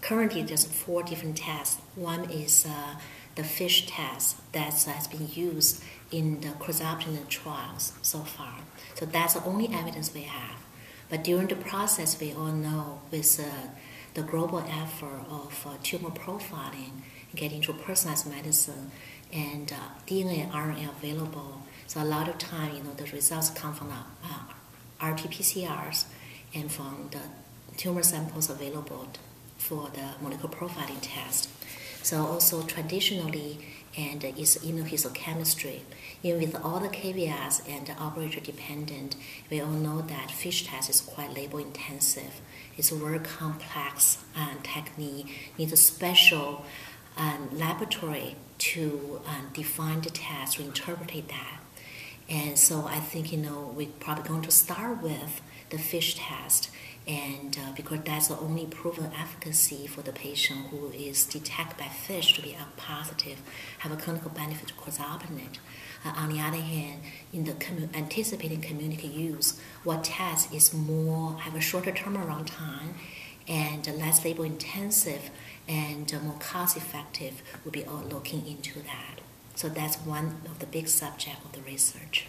currently there's four different tests. One is uh, the FISH test that has been used in the crizotinib trials so far. So that's the only evidence we have. But during the process, we all know with uh, the global effort of uh, tumor profiling, getting to personalized medicine, and uh, DNA and RNA available. So a lot of time, you know, the results come from the uh, RT-PCRs and from the tumor samples available for the molecular profiling test. So also traditionally, and is immunohistochemistry. Even with all the caveats and operator dependent, we all know that FISH test is quite label intensive. It's a very complex um, technique, needs a special um, laboratory to um, define the test, to interpret that. And so I think, you know, we're probably going to start with the FISH test and uh, because that's the only proven efficacy for the patient who is detected by FISH to be a positive, have a clinical benefit to crizotinib. Uh, on the other hand, in the commu- anticipating community use, what test is more have a shorter turnaround time and less label intensive and more cost effective, we'll be all looking into that. So that's one of the big subject of the research.